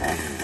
Yeah.